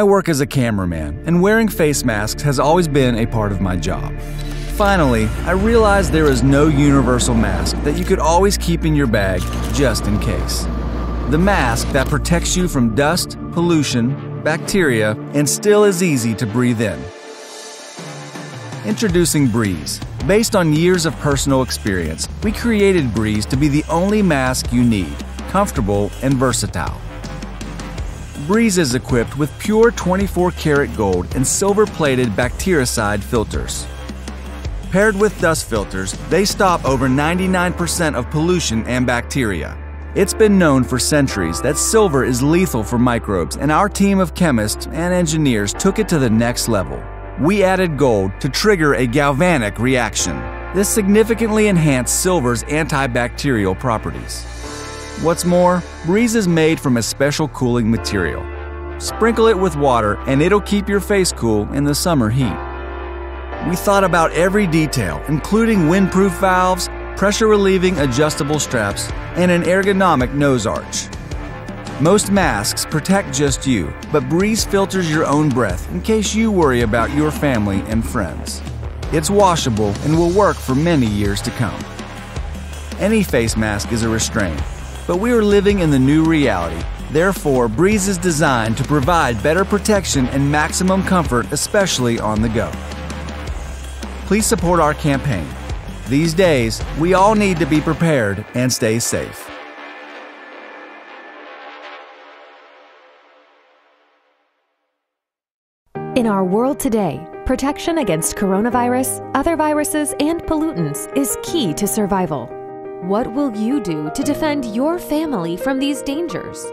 I work as a cameraman, and wearing face masks has always been a part of my job. Finally, I realized there is no universal mask that you could always keep in your bag just in case. The mask that protects you from dust, pollution, bacteria, and still is easy to breathe in. Introducing Breeze. Based on years of personal experience, we created Breeze to be the only mask you need, comfortable and versatile. Breeze is equipped with pure 24 karat gold and silver plated bactericide filters. Paired with dust filters, they stop over 99% of pollution and bacteria. It's been known for centuries that silver is lethal for microbes, and our team of chemists and engineers took it to the next level. We added gold to trigger a galvanic reaction. This significantly enhanced silver's antibacterial properties. What's more, Breeze is made from a special cooling material. Sprinkle it with water and it'll keep your face cool in the summer heat. We thought about every detail, including windproof valves, pressure relieving adjustable straps, and an ergonomic nose arch. Most masks protect just you, but Breeze filters your own breath in case you worry about your family and friends. It's washable and will work for many years to come. Any face mask is a restraint, but we are living in the new reality. Therefore, Breeze is designed to provide better protection and maximum comfort, especially on the go. Please support our campaign. These days, we all need to be prepared and stay safe. In our world today, protection against coronavirus, other viruses, and pollutants is key to survival. What will you do to defend your family from these dangers?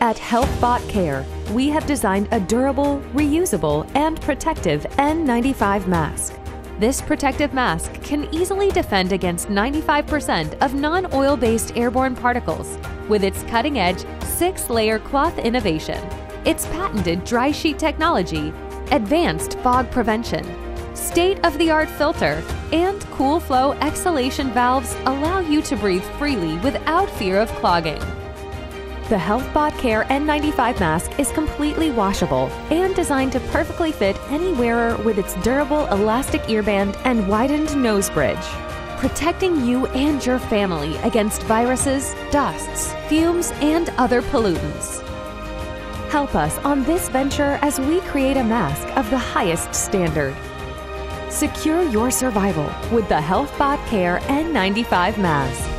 At HealthBot Care, we have designed a durable, reusable, and protective N95 mask. This protective mask can easily defend against 95% of non oil based airborne particles with its cutting edge six layer cloth innovation, its patented dry sheet technology, advanced fog prevention, state of the art filter, and cool flow exhalation valves allow you to breathe freely without fear of clogging. The HealthBot Care N95 mask is completely washable and designed to perfectly fit any wearer with its durable elastic earband and widened nose bridge, protecting you and your family against viruses, dusts, fumes, and other pollutants. Help us on this venture as we create a mask of the highest standard. Secure your survival with the HealthBot Care N95 mask.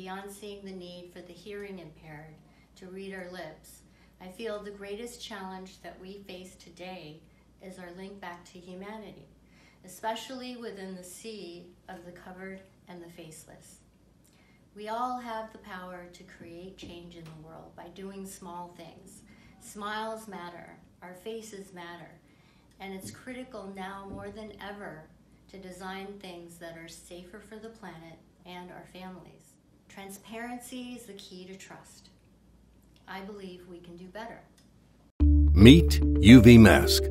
Beyond seeing the need for the hearing impaired to read our lips, I feel the greatest challenge that we face today is our link back to humanity, especially within the sea of the covered and the faceless. We all have the power to create change in the world by doing small things. Smiles matter, our faces matter, and it's critical now more than ever to design things that are safer for the planet and our families. Transparency is the key to trust. I believe we can do better. Meet UV Mask,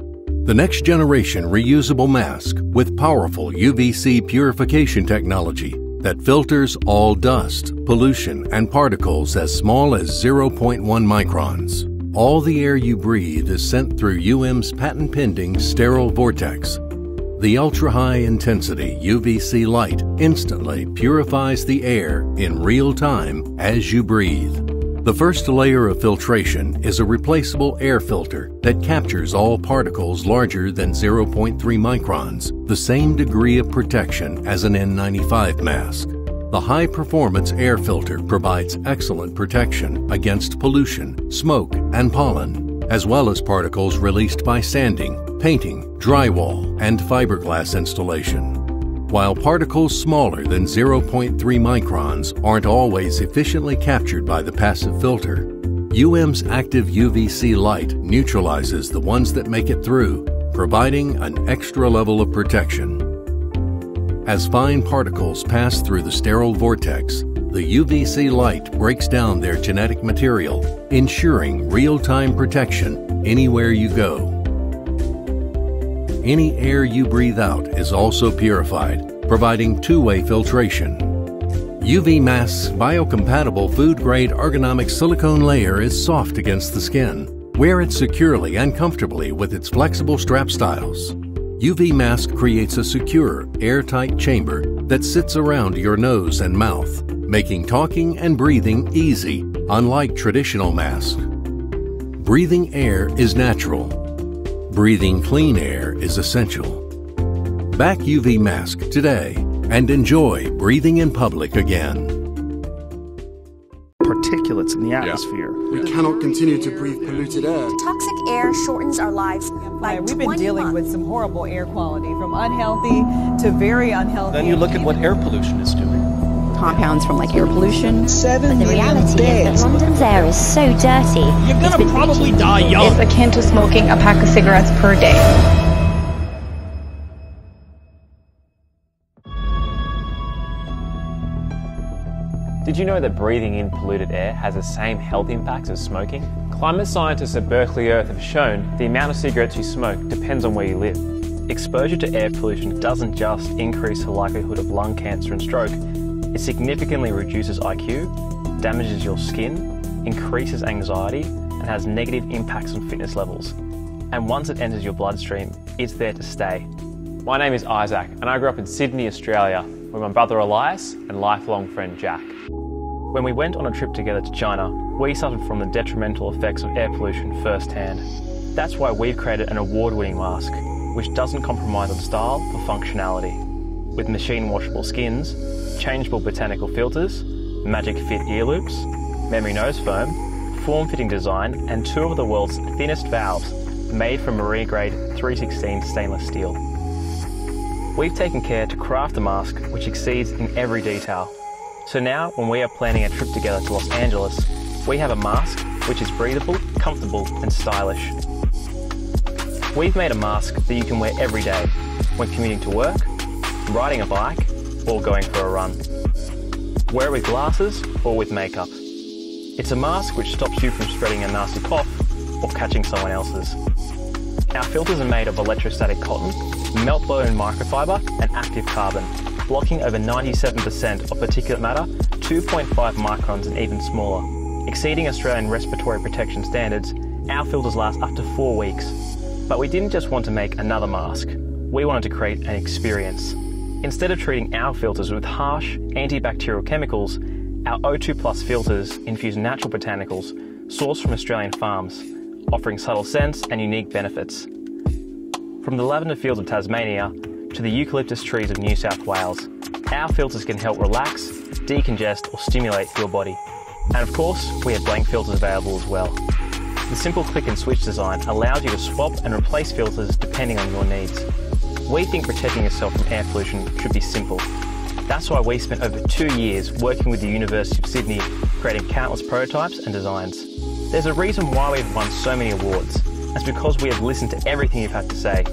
the next generation reusable mask with powerful UVC purification technology that filters all dust, pollution, and particles as small as 0.1 microns. All the air you breathe is sent through UM's patent pending sterile vortex. The ultra high intensity UVC light instantly purifies the air in real time as you breathe. The first layer of filtration is a replaceable air filter that captures all particles larger than 0.3 microns, the same degree of protection as an N95 mask. The high performance air filter provides excellent protection against pollution, smoke, and pollen, as well as particles released by sanding, painting, drywall, and fiberglass installation. While particles smaller than 0.3 microns aren't always efficiently captured by the passive filter, UM's active UVC light neutralizes the ones that make it through, providing an extra level of protection. As fine particles pass through the sterile vortex, the UVC light breaks down their genetic material, ensuring real-time protection anywhere you go. Any air you breathe out is also purified, providing two-way filtration. UV Mask's biocompatible food-grade ergonomic silicone layer is soft against the skin. Wear it securely and comfortably with its flexible strap styles. UV Mask creates a secure, airtight chamber that sits around your nose and mouth, making talking and breathing easy, unlike traditional masks. Breathing air is natural, Breathing clean air is essential. Back UV mask today and enjoy breathing in public again. Particulates in the atmosphere. We cannot continue to breathe polluted air. Toxic air shortens our lives by We've been dealing months. with some horrible air quality, from unhealthy to very unhealthy. Then you look at what air pollution is doing. Compounds from like air pollution. Seven The reality is that London's air is so dirty. You're gonna been probably die young. It's akin to smoking a pack of cigarettes per day. Did you know that breathing in polluted air has the same health impacts as smoking? Climate scientists at Berkeley Earth have shown the amount of cigarettes you smoke depends on where you live. Exposure to air pollution doesn't just increase the likelihood of lung cancer and stroke, it significantly reduces IQ, damages your skin, increases anxiety, and has negative impacts on fitness levels. And once it enters your bloodstream, it's there to stay. My name is Isaac, and I grew up in Sydney, Australia, with my brother Elias and lifelong friend Jack. When we went on a trip together to China, we suffered from the detrimental effects of air pollution firsthand. That's why we've created an award winning mask, which doesn't compromise on style or functionality. With machine washable skins, changeable botanical filters, magic fit ear loops, memory nose foam, form fitting design, and two of the world's thinnest valves made from marine grade 316 stainless steel. We've taken care to craft a mask which exceeds in every detail. So now, when we are planning a trip together to Los Angeles, we have a mask which is breathable, comfortable, and stylish. We've made a mask that you can wear every day when commuting to work, riding a bike, or going for a run. Wear it with glasses or with makeup. It's a mask which stops you from spreading a nasty cough or catching someone else's. Our filters are made of electrostatic cotton, melt-blown microfiber, and active carbon, blocking over 97% of particulate matter, 2.5 microns and even smaller. Exceeding Australian respiratory protection standards, our filters last up to four weeks. But we didn't just want to make another mask, we wanted to create an experience. Instead of treating our filters with harsh antibacterial chemicals, our O2 Plus filters infuse natural botanicals sourced from Australian farms, offering subtle scents and unique benefits. From the lavender fields of Tasmania to the eucalyptus trees of New South Wales, our filters can help relax, decongest, or stimulate your body. And of course, we have blank filters available as well. The simple click and switch design allows you to swap and replace filters depending on your needs. We think protecting yourself from air pollution should be simple. That's why we spent over two years working with the University of Sydney, creating countless prototypes and designs. There's a reason why we've won so many awards. That's because we have listened to everything you've had to say.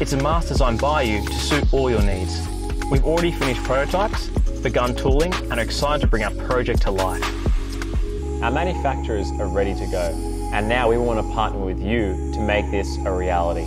It's a mask designed by you to suit all your needs. We've already finished prototypes, begun tooling, and are excited to bring our project to life. Our manufacturers are ready to go, and now we want to partner with you to make this a reality.